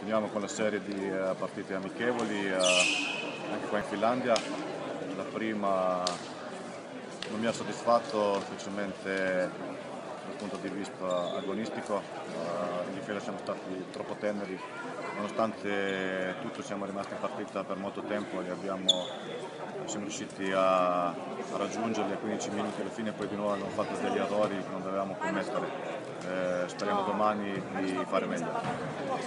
Continuiamo con la serie di uh, partite amichevoli uh, anche qua in Finlandia. La prima non mi ha soddisfatto specialmente dal punto di vista agonistico, uh, in difesa siamo stati troppo teneri, nonostante tutto siamo rimasti in partita per molto tempo e abbiamo, siamo riusciti a, a raggiungerli a 15 minuti alla fine, poi di nuovo abbiamo fatto degli errori che non dovevamo commettere. Eh, speriamo domani di fare meglio.